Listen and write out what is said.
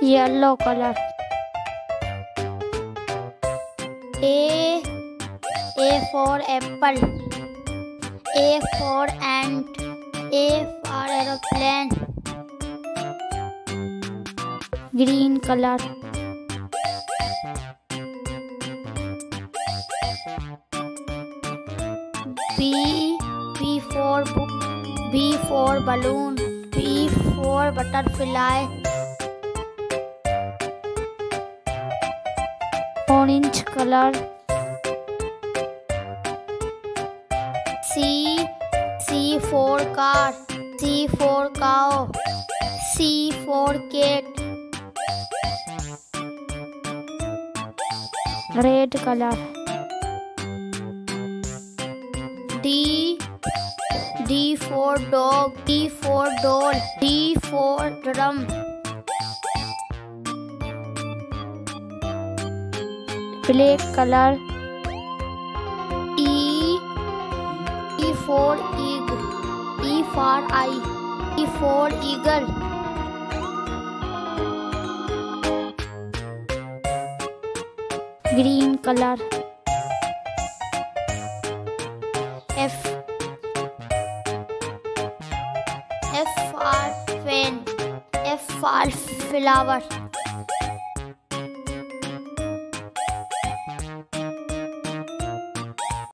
yellow color. A A for apple. A for ant. A for aeroplane. Green color B B for book B for balloon B for butterfly orange color C C for car C for cow C for cat red color D D for dog D for doll D for drum black color E E for egg E for eye E for eagle green color F. F for fan F for flower